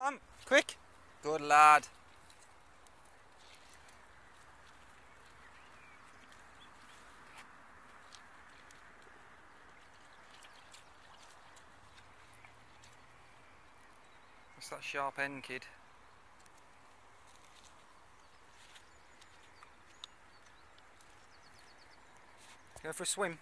Come, quick. Good lad. What's that sharp end, kid? Go for a swim.